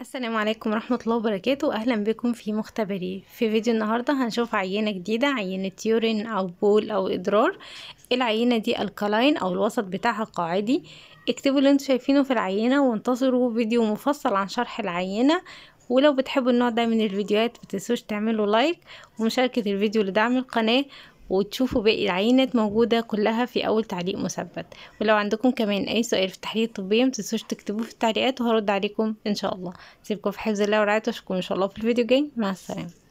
السلام عليكم ورحمة الله وبركاته. أهلا بكم في مختبري. في فيديو النهاردة هنشوف عينة جديدة عينة urine أو بول أو إدرار العينة دي alkaline أو الوسط بتاعها قاعدي. اكتبوا اللي أنتوا شايفينه في العينة وانتظروا فيديو مفصل عن شرح العينة. ولو بتحبوا النوع ده من الفيديوهات متنسوش تعملوا like ومشاركة الفيديو لدعم القناة. وتشوفوا باقي العينات موجودة كلها في أول تعليق مثبت. ولو عندكم كمان أي سؤال في التحليل الطبية متنسوش تكتبوه في التعليقات وهرد عليكم إن شاء الله. سيبكم في حفظ الله ورعايته وأشوفكم إن شاء الله في الفيديو الجاي. مع السلامة.